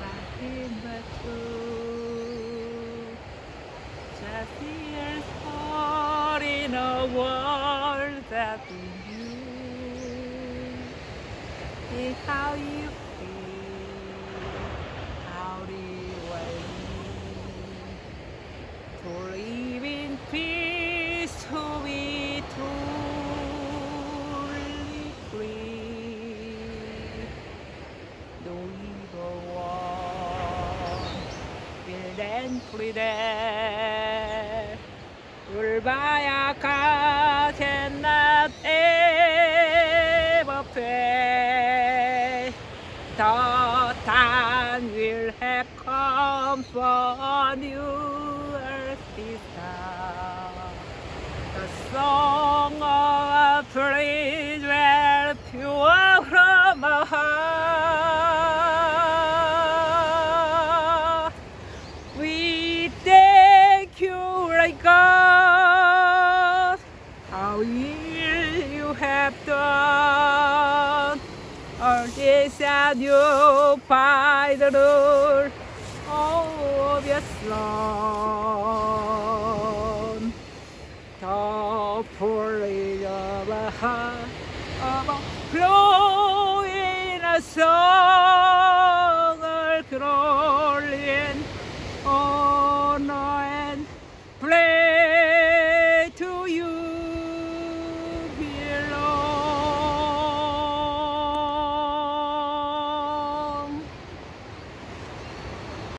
Nothing but true. Just tears fall in a world that in you. Think how you feel, how do you to live in peace, will then free there. Ulbayaka cannot ever fade. The time will have come for new earthly star. Have done. All this and you by the Lord of your Son. The praise of a heart of a flowing song.